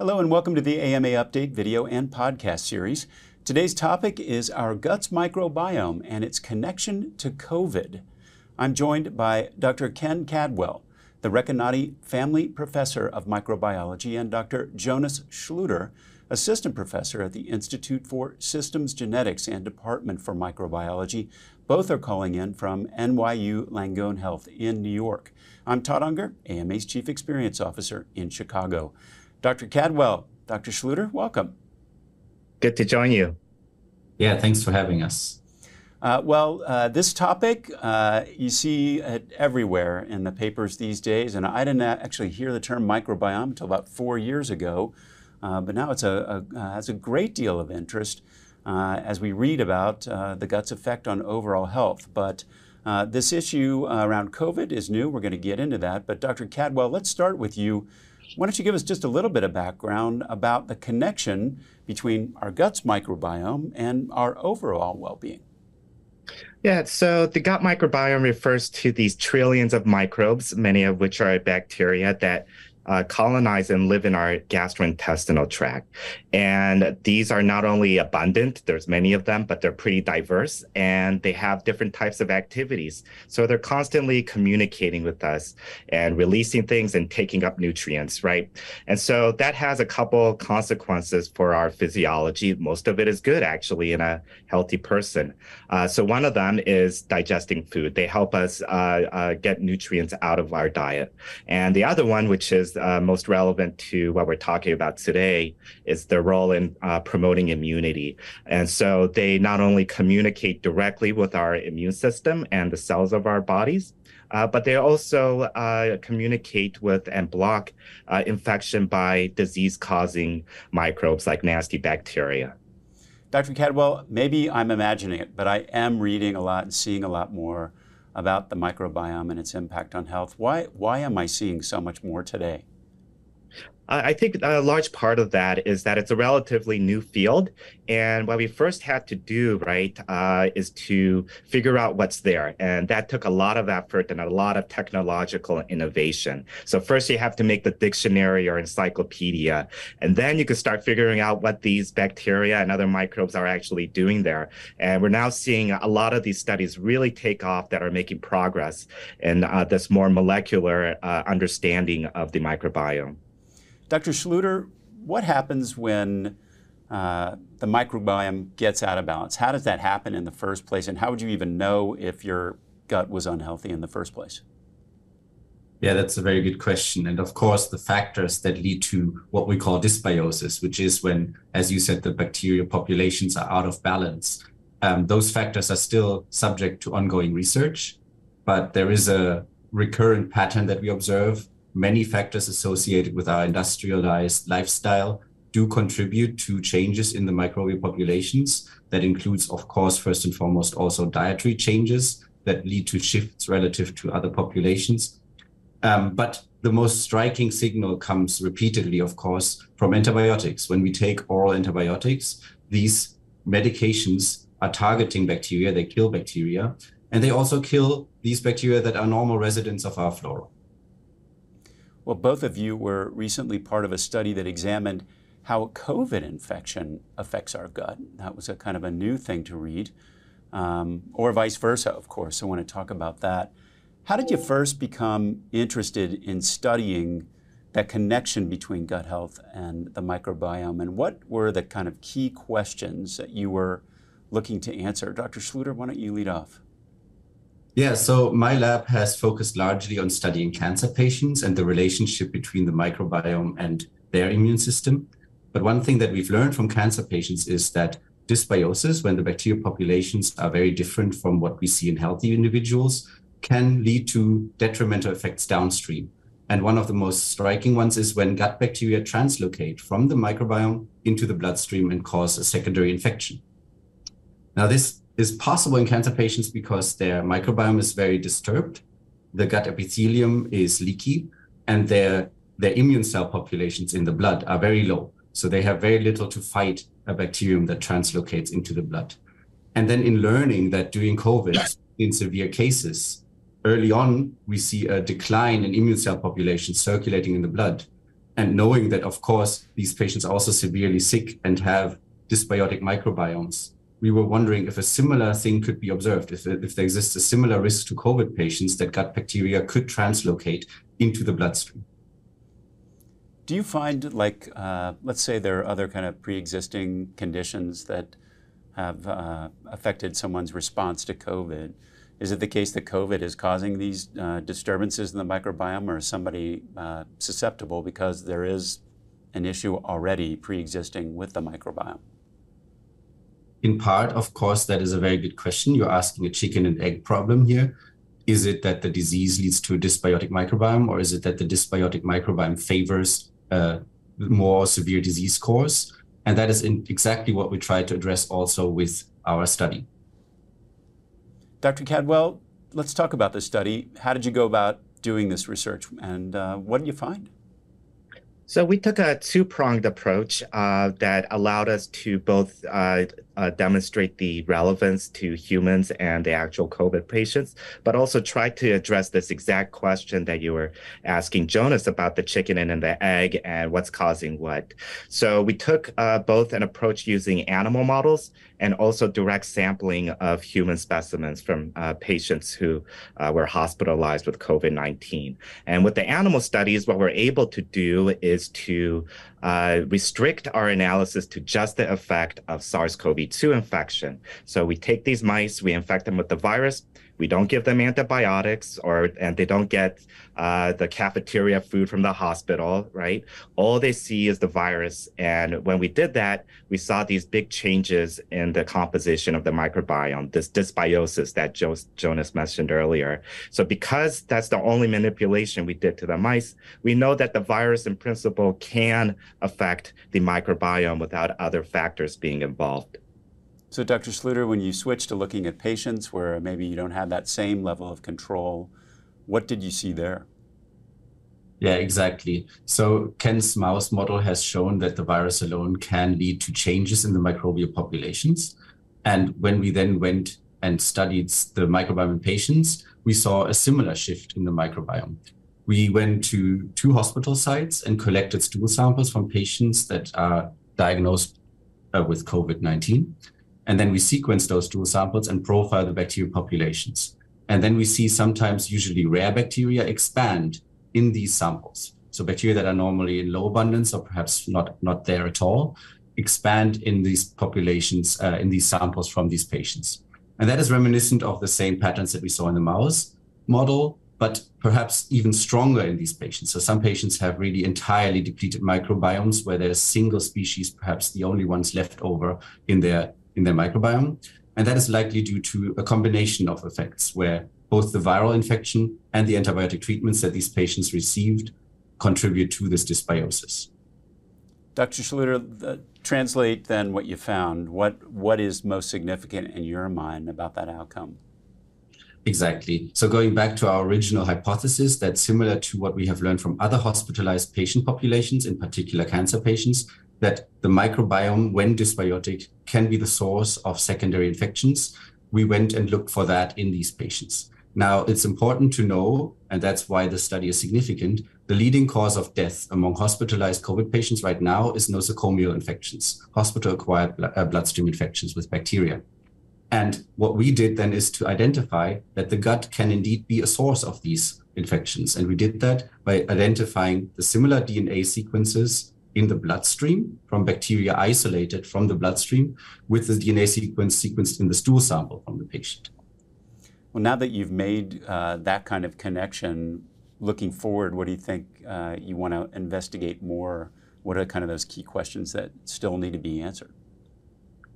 Hello and welcome to the AMA Update video and podcast series. Today's topic is our gut's microbiome and its connection to COVID. I'm joined by Dr. Ken Cadwell, the Recanati Family Professor of Microbiology, and Dr. Jonas Schluter, Assistant Professor at the Institute for Systems Genetics and Department for Microbiology. Both are calling in from NYU Langone Health in New York. I'm Todd Unger, AMA's Chief Experience Officer in Chicago. Dr. Cadwell, Dr. Schluter, welcome. Good to join you. Yeah, thanks for having us. Uh, well, uh, this topic uh, you see it everywhere in the papers these days, and I didn't actually hear the term microbiome until about four years ago, uh, but now it's a, a uh, has a great deal of interest uh, as we read about the gut's effect on overall health. But this issue around COVID is new. We're going to get into that. But Dr. Cadwell, let's start with you. Why don't you give us just a little bit of background about the connection between our gut's microbiome and our overall well being? Yeah, so the gut microbiome refers to these trillions of microbes, many of which are bacteria that uh, colonize and live in our gastrointestinal tract. And these are not only abundant, there's many of them, but they're pretty diverse and they have different types of activities. So they're constantly communicating with us and releasing things and taking up nutrients, right? And so that has a couple consequences for our physiology. Most of it is good, actually, in a healthy person. Uh, so one of them is digesting food. They help us uh, uh get nutrients out of our diet. And the other one, which is uh, most relevant to what we're talking about today is their role in uh, promoting immunity. And so they not only communicate directly with our immune system and the cells of our bodies, uh, but they also uh, communicate with and block uh, infection by disease causing microbes like nasty bacteria. Dr. Cadwell, maybe I'm imagining it, but I am reading a lot and seeing a lot more about the microbiome and its impact on health. Why, why am I seeing so much more today? I think a large part of that is that it's a relatively new field. And what we first had to do, right, uh, is to figure out what's there. And that took a lot of effort and a lot of technological innovation. So first you have to make the dictionary or encyclopedia, and then you can start figuring out what these bacteria and other microbes are actually doing there. And we're now seeing a lot of these studies really take off that are making progress in uh, this more molecular uh, understanding of the microbiome. Dr. Schluter, what happens when uh, the microbiome gets out of balance? How does that happen in the first place? And how would you even know if your gut was unhealthy in the first place? Yeah, that's a very good question. And of course, the factors that lead to what we call dysbiosis, which is when, as you said, the bacterial populations are out of balance. Um, those factors are still subject to ongoing research, but there is a recurrent pattern that we observe many factors associated with our industrialized lifestyle do contribute to changes in the microbial populations. That includes, of course, first and foremost, also dietary changes that lead to shifts relative to other populations. Um, but the most striking signal comes repeatedly, of course, from antibiotics. When we take oral antibiotics, these medications are targeting bacteria, they kill bacteria, and they also kill these bacteria that are normal residents of our flora. Well, both of you were recently part of a study that examined how COVID infection affects our gut. That was a kind of a new thing to read, um, or vice versa, of course. I want to talk about that. How did you first become interested in studying that connection between gut health and the microbiome? And what were the kind of key questions that you were looking to answer? Dr. Schluter, why don't you lead off? Yeah, so my lab has focused largely on studying cancer patients and the relationship between the microbiome and their immune system. But one thing that we've learned from cancer patients is that dysbiosis, when the bacterial populations are very different from what we see in healthy individuals, can lead to detrimental effects downstream. And one of the most striking ones is when gut bacteria translocate from the microbiome into the bloodstream and cause a secondary infection. Now, this is possible in cancer patients because their microbiome is very disturbed, the gut epithelium is leaky, and their, their immune cell populations in the blood are very low. So they have very little to fight a bacterium that translocates into the blood. And then in learning that during COVID, in severe cases, early on, we see a decline in immune cell populations circulating in the blood. and knowing that, of course, these patients are also severely sick and have dysbiotic microbiomes, we were wondering if a similar thing could be observed, if, if there exists a similar risk to COVID patients that gut bacteria could translocate into the bloodstream. Do you find, like, uh, let's say there are other kind of pre-existing conditions that have uh, affected someone's response to COVID? Is it the case that COVID is causing these uh, disturbances in the microbiome, or is somebody uh, susceptible because there is an issue already pre-existing with the microbiome? In part, of course, that is a very good question. You're asking a chicken and egg problem here. Is it that the disease leads to a dysbiotic microbiome, or is it that the dysbiotic microbiome favors uh, more severe disease course. And that is exactly what we try to address also with our study. Dr. Cadwell, let's talk about this study. How did you go about doing this research and uh, what did you find? So we took a two-pronged approach uh, that allowed us to both uh, uh, demonstrate the relevance to humans and the actual COVID patients, but also try to address this exact question that you were asking Jonas about the chicken and the egg and what's causing what. So we took uh, both an approach using animal models and also direct sampling of human specimens from uh, patients who uh, were hospitalized with COVID-19. And with the animal studies, what we're able to do is to uh, restrict our analysis to just the effect of SARS-CoV-2 infection. So we take these mice, we infect them with the virus, we don't give them antibiotics or and they don't get uh, the cafeteria food from the hospital, right? All they see is the virus. And when we did that, we saw these big changes in the composition of the microbiome, this dysbiosis that jo Jonas mentioned earlier. So because that's the only manipulation we did to the mice, we know that the virus in principle can affect the microbiome without other factors being involved. So, Dr. Schluter, when you switch to looking at patients where maybe you don't have that same level of control, what did you see there? Yeah, exactly. So Ken's mouse model has shown that the virus alone can lead to changes in the microbial populations. And when we then went and studied the microbiome in patients, we saw a similar shift in the microbiome. We went to two hospital sites and collected stool samples from patients that are diagnosed uh, with COVID-19. And then we sequence those stool samples and profile the bacterial populations. And then we see sometimes usually rare bacteria expand in these samples. So bacteria that are normally in low abundance or perhaps not, not there at all expand in these populations, uh, in these samples from these patients. And that is reminiscent of the same patterns that we saw in the mouse model, but perhaps even stronger in these patients. So some patients have really entirely depleted microbiomes where there's single species, perhaps the only ones left over in their in their microbiome. And that is likely due to a combination of effects where both the viral infection and the antibiotic treatments that these patients received contribute to this dysbiosis. Dr. Schluter, uh, translate then what you found. What, what is most significant in your mind about that outcome? Exactly. So going back to our original hypothesis that similar to what we have learned from other hospitalized patient populations, in particular cancer patients, that the microbiome, when dysbiotic, can be the source of secondary infections. We went and looked for that in these patients. Now, it's important to know, and that's why the study is significant, the leading cause of death among hospitalized COVID patients right now is nosocomial infections, hospital-acquired uh, bloodstream infections with bacteria. And what we did then is to identify that the gut can indeed be a source of these infections. And we did that by identifying the similar DNA sequences in the bloodstream from bacteria isolated from the bloodstream with the DNA sequence sequenced in the stool sample from the patient. Well, now that you've made uh, that kind of connection, looking forward, what do you think uh, you want to investigate more? What are kind of those key questions that still need to be answered?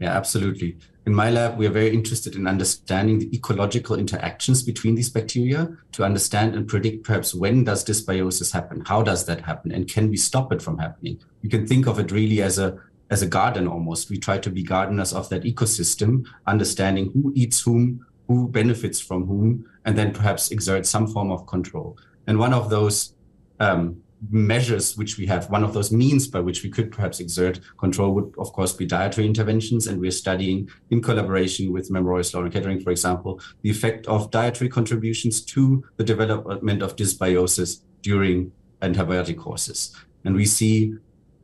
Yeah, absolutely. In my lab, we are very interested in understanding the ecological interactions between these bacteria to understand and predict perhaps when does dysbiosis happen? How does that happen? And can we stop it from happening? You can think of it really as a as a garden almost. We try to be gardeners of that ecosystem, understanding who eats whom, who benefits from whom, and then perhaps exert some form of control. And one of those um, measures which we have, one of those means by which we could perhaps exert control would, of course, be dietary interventions. And we're studying in collaboration with Memorial Sloan Kettering, for example, the effect of dietary contributions to the development of dysbiosis during antibiotic courses. And we see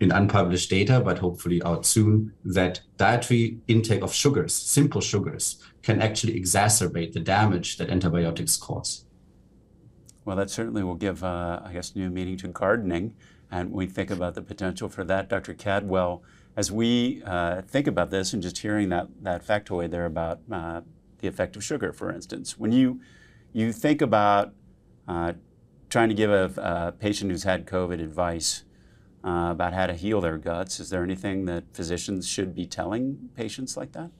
in unpublished data, but hopefully out soon, that dietary intake of sugars, simple sugars, can actually exacerbate the damage that antibiotics cause. Well, that certainly will give, uh, I guess, new meaning to gardening. And we think about the potential for that. Dr. Cadwell, as we uh, think about this and just hearing that, that factoid there about uh, the effect of sugar, for instance, when you, you think about uh, trying to give a, a, patient who's had COVID advice uh, about how to heal their guts, is there anything that physicians should be telling patients like that?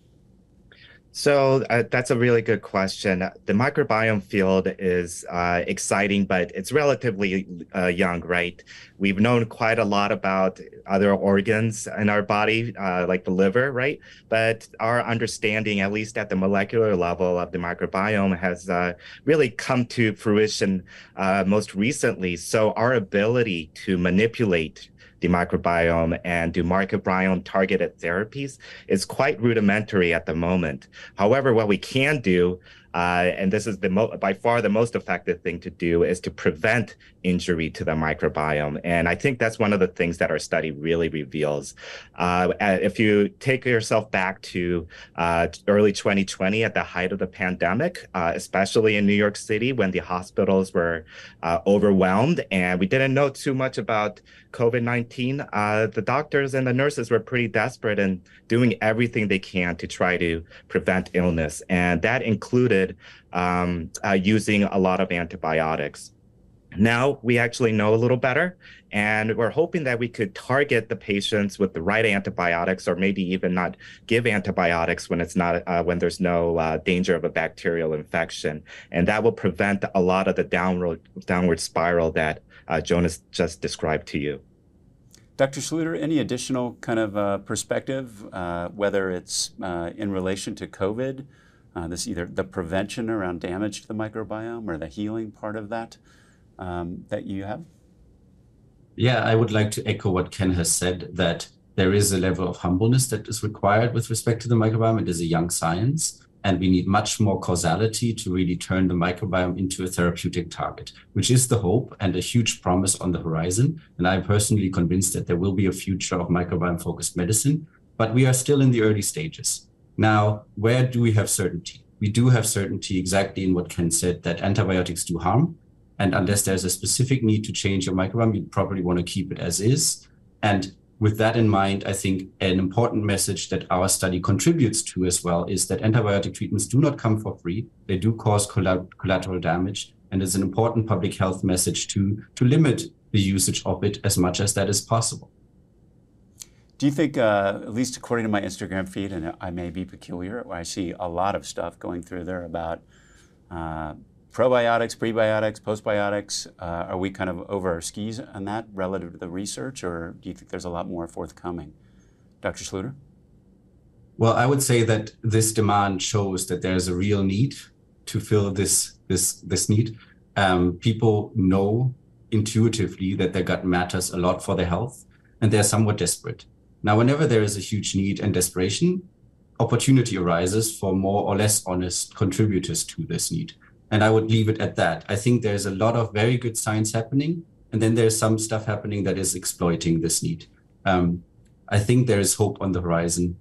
So uh, that's a really good question. The microbiome field is uh, exciting, but it's relatively uh, young, right? We've known quite a lot about other organs in our body, uh, like the liver, right? But our understanding, at least at the molecular level of the microbiome, has uh, really come to fruition uh, most recently. So our ability to manipulate the microbiome and do microbiome targeted therapies is quite rudimentary at the moment. However, what we can do uh, and this is the mo- by far the most effective thing to do is to prevent injury to the microbiome. And I think that's one of the things that our study really reveals. Uh, if you take yourself back to uh, early 2020 at the height of the pandemic, uh, especially in New York City when the hospitals were uh, overwhelmed and we didn't know too much about COVID 19, uh, the doctors and the nurses were pretty desperate and doing everything they can to try to prevent illness. And that included um, uh, using a lot of antibiotics. Now we actually know a little better, and we're hoping that we could target the patients with the right antibiotics, or maybe even not give antibiotics when it's not uh, when there's no uh, danger of a bacterial infection, and that will prevent a lot of the downward downward spiral that uh, Jonas just described to you. Dr. Schluter, any additional kind of uh, perspective, uh, whether it's uh, in relation to COVID, uh, this either the prevention around damage to the microbiome or the healing part of that um, that you have? Yeah, I would like to echo what Ken has said that there is a level of humbleness that is required with respect to the microbiome. It is a young science and we need much more causality to really turn the microbiome into a therapeutic target, which is the hope and a huge promise on the horizon. And I'm personally convinced that there will be a future of microbiome focused medicine, but we are still in the early stages. Now, where do we have certainty? We do have certainty exactly in what Ken said that antibiotics do harm. And unless there's a specific need to change your microbiome, you'd probably want to keep it as is. And with that in mind, I think an important message that our study contributes to as well is that antibiotic treatments do not come for free. They do cause collateral damage. And it's an important public health message to, to limit the usage of it as much as that is possible. Do you think, uh, at least according to my Instagram feed, and I may be peculiar, I see a lot of stuff going through there about uh, probiotics, prebiotics, postbiotics, uh, are we kind of over our skis on that relative to the research, or do you think there's a lot more forthcoming? Dr. Schluter? Well, I would say that this demand shows that there's a real need to fill this this this need. Um, people know intuitively that their gut matters a lot for their health, and they're somewhat desperate. Now, whenever there is a huge need and desperation, opportunity arises for more or less honest contributors to this need. And I would leave it at that. I think there's a lot of very good science happening, and then there's some stuff happening that is exploiting this need. Um, I think there is hope on the horizon.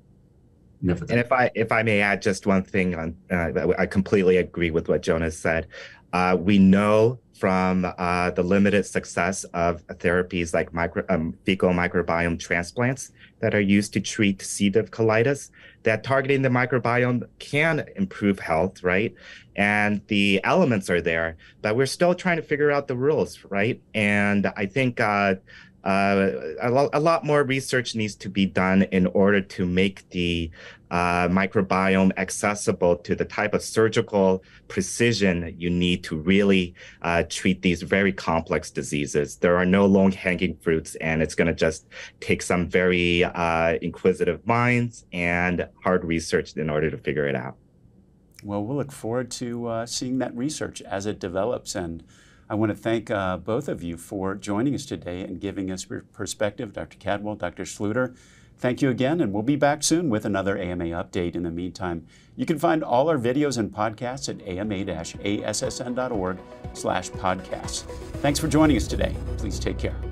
And if I if I may add just one thing on, uh, I completely agree with what Jonas said. Uh, we know from uh, the limited success of therapies like micro, um, fecal microbiome transplants that are used to treat C. diff colitis that targeting the microbiome can improve health, right? And the elements are there, but we're still trying to figure out the rules, right? And I think uh, uh, a, lo- a, lot more research needs to be done in order to make the uh, microbiome accessible to the type of surgical precision you need to really uh, treat these very complex diseases. There are no long hanging fruits, and it's going to just take some very uh, inquisitive minds and hard research in order to figure it out. Well, we'll look forward to uh, seeing that research as it develops and I want to thank uh, both of you for joining us today and giving us your perspective, Dr. Cadwell, Dr. Schluter. Thank you again, and we'll be back soon with another AMA update. In the meantime, you can find all our videos and podcasts at ama-assn.org slash podcasts. Thanks for joining us today. Please take care.